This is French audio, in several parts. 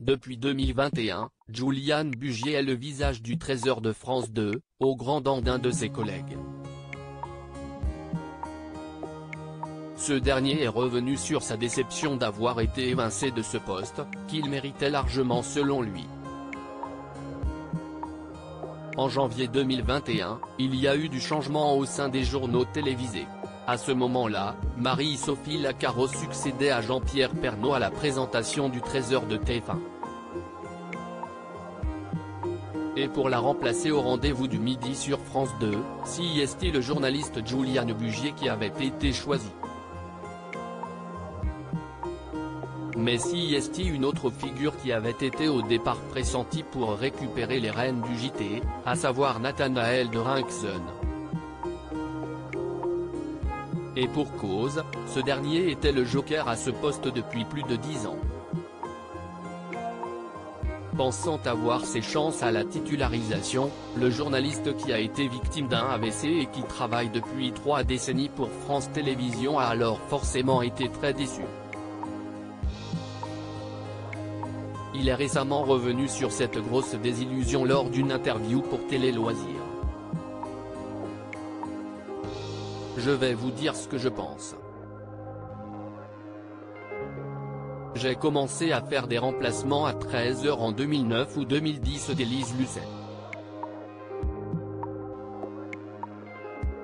Depuis 2021, Juliane Bugier est le visage du Trésor de France 2, au grand dent d'un de ses collègues. Ce dernier est revenu sur sa déception d'avoir été évincé de ce poste, qu'il méritait largement selon lui. En janvier 2021, il y a eu du changement au sein des journaux télévisés. À ce moment-là, Marie-Sophie Lacaro succédait à Jean-Pierre Pernaut à la présentation du Trésor de TF1. Et pour la remplacer au rendez-vous du midi sur France 2, est le journaliste Juliane Bugier qui avait été choisi. Mais si est une autre figure qui avait été au départ pressentie pour récupérer les rênes du JT, à savoir Nathanaël de Rinkson. Et pour cause, ce dernier était le joker à ce poste depuis plus de dix ans. Pensant avoir ses chances à la titularisation, le journaliste qui a été victime d'un AVC et qui travaille depuis trois décennies pour France Télévisions a alors forcément été très déçu. Il est récemment revenu sur cette grosse désillusion lors d'une interview pour Télé Loisirs. Je vais vous dire ce que je pense. J'ai commencé à faire des remplacements à 13h en 2009 ou 2010 d'Élise Lucet.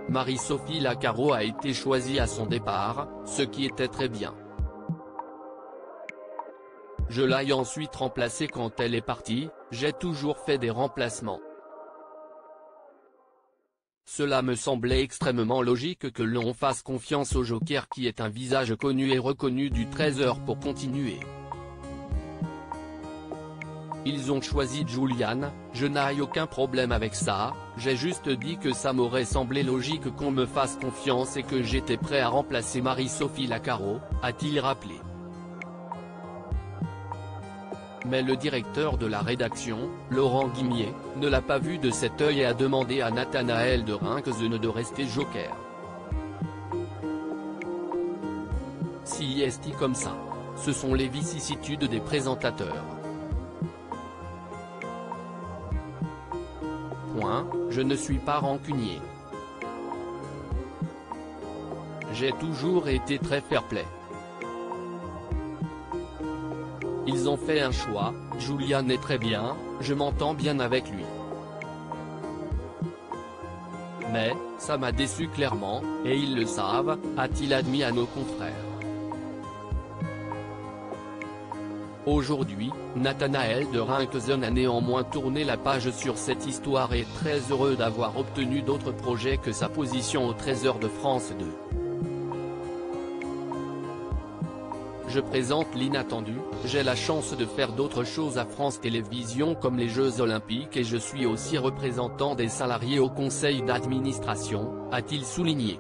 Marie-Sophie Lacaro a été choisie à son départ, ce qui était très bien. Je l'ai ensuite remplacée quand elle est partie, j'ai toujours fait des remplacements. Cela me semblait extrêmement logique que l'on fasse confiance au Joker qui est un visage connu et reconnu du Trésor pour continuer. Ils ont choisi Julian, je n'ai aucun problème avec ça, j'ai juste dit que ça m'aurait semblé logique qu'on me fasse confiance et que j'étais prêt à remplacer Marie-Sophie Lacaro, a-t-il rappelé. Mais le directeur de la rédaction, Laurent Guimier, ne l'a pas vu de cet œil et a demandé à Nathanaël de Rinkzen de rester joker. Si est comme ça? Ce sont les vicissitudes des présentateurs. Point, je ne suis pas rancunier. J'ai toujours été très fair-play. Ils ont fait un choix, Julian est très bien, je m'entends bien avec lui. Mais, ça m'a déçu clairement, et ils le savent, a-t-il admis à nos confrères. Aujourd'hui, Nathanaël de Rinkzen a néanmoins tourné la page sur cette histoire et est très heureux d'avoir obtenu d'autres projets que sa position au Trésor de France 2. Je présente l'inattendu, j'ai la chance de faire d'autres choses à France Télévisions comme les Jeux Olympiques et je suis aussi représentant des salariés au conseil d'administration, a-t-il souligné.